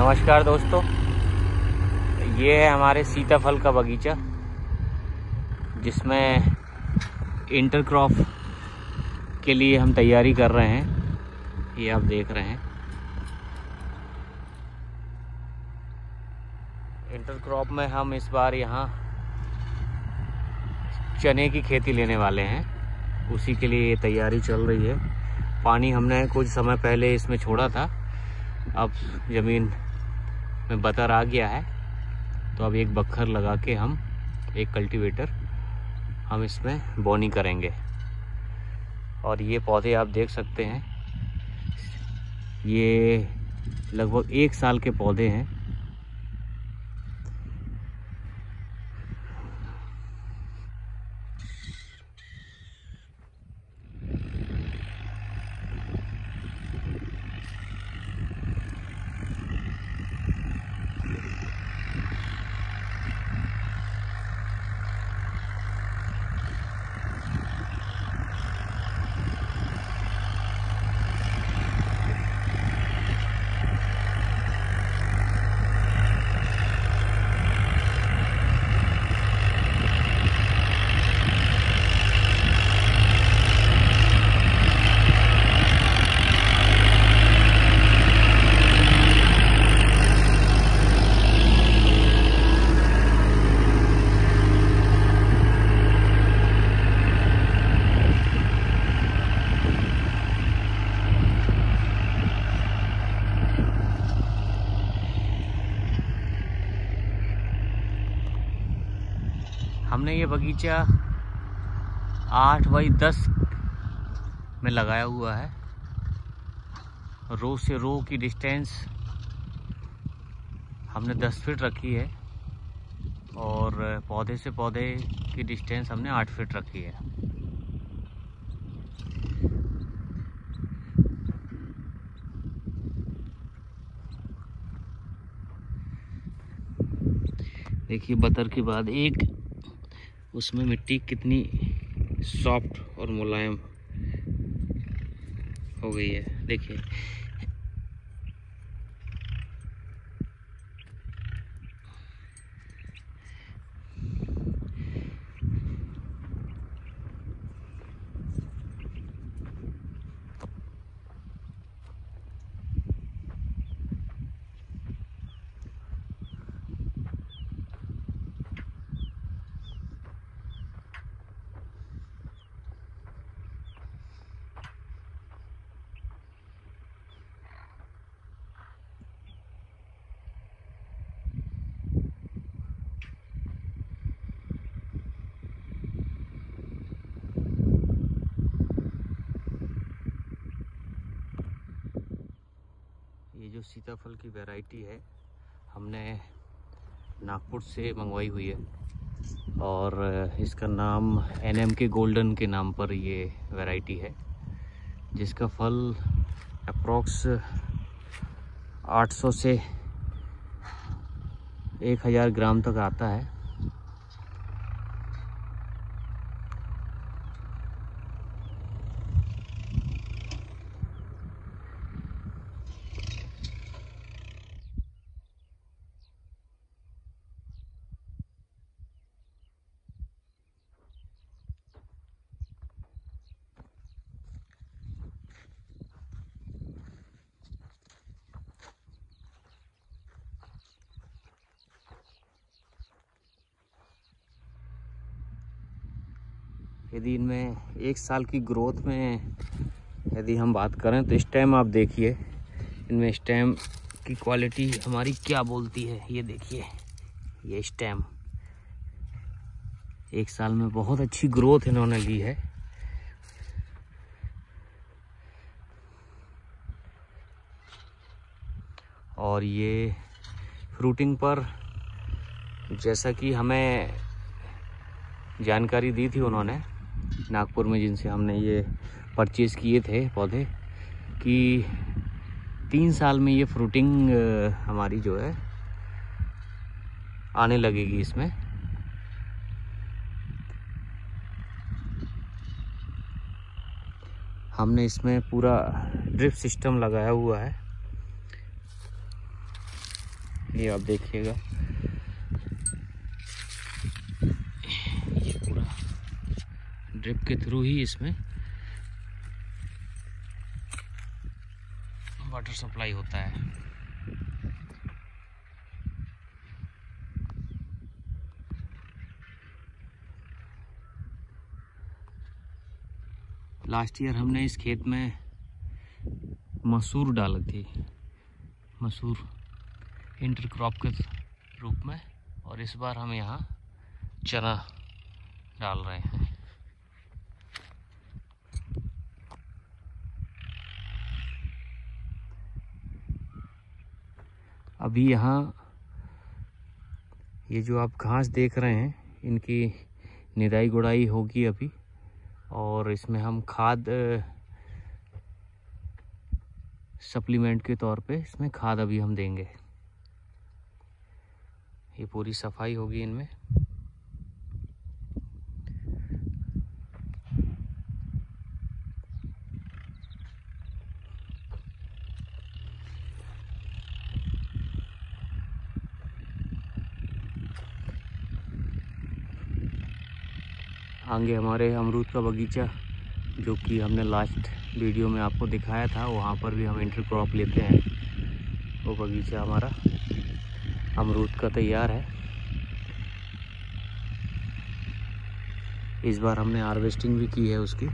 नमस्कार दोस्तों। ये है हमारे सीताफल का बगीचा, जिसमें इंटरक्रॉप के लिए हम तैयारी कर रहे हैं। ये आप देख रहे हैं। इंटरक्रॉप में हम इस बार यहाँ चने की खेती लेने वाले हैं। उसी के लिए ये तैयारी चल रही है। पानी हमने कुछ समय पहले इसमें छोड़ा था। अब ज़मीन में बतर आ गया है। तो अब एक बखर लगा के हम एक कल्टीवेटर हम इसमें बोनी करेंगे। और ये पौधे आप देख सकते हैं। ये लगभग एक साल के पौधे हैं हमने ये बगीचा आठ बाई दस में लगाया हुआ है। रो से रो की डिस्टेंस हमने दस फीट रखी है और पौधे से पौधे की डिस्टेंस हमने आठ फीट रखी है। देखिए बतर के बाद एक उसमें मिट्टी कितनी सॉफ्ट और मुलायम हो गई है। देखिए जो सीताफल की वैरायटी है, हमने नागपुर से मंगवाई हुई है। और इसका नाम एन एम के गोल्डन के नाम पर ये वैरायटी है, जिसका फल अप्रोक्स 800 से 1000 ग्राम तक आता है। यदि इनमें एक साल की ग्रोथ में यदि हम बात करें तो स्टेम आप देखिए, इनमें स्टेम की क्वालिटी हमारी क्या बोलती है, ये देखिए, ये स्टेम। एक साल में बहुत अच्छी ग्रोथ इन्होंने ली है। और ये फ्रूटिंग पर जैसा कि हमें जानकारी दी थी उन्होंने नागपुर में जिनसे हमने ये परचेज़ किए थे पौधे, कि तीन साल में ये फ्रूटिंग हमारी जो है, आने लगेगी इसमें। हमने इसमें पूरा ड्रिप सिस्टम लगाया हुआ है। ये आप देखिएगा ये पूरा ड्रिप के थ्रू ही इसमें वाटर सप्लाई होता है। लास्ट ईयर हमने इस खेत में मसूर डाली थी। मसूर इंटरक्रॉप के रूप में और इस बार हम यहाँ चना डाल रहे हैं। अभी यहाँ ये जो आप घास देख रहे हैं, इनकी निदाई गुड़ाई होगी अभी। और इसमें हम खाद सप्लीमेंट के तौर पे इसमें खाद अभी हम देंगे। ये पूरी सफ़ाई होगी इनमें। आगे हमारे अमरूद का बगीचा, जो कि हमने लास्ट वीडियो में आपको दिखाया था, वहाँ पर भी हम इंटर क्रॉप लेते हैं। वो बगीचा हमारा अमरूद का तैयार है। इस बार हमने हार्वेस्टिंग भी की है उसकी।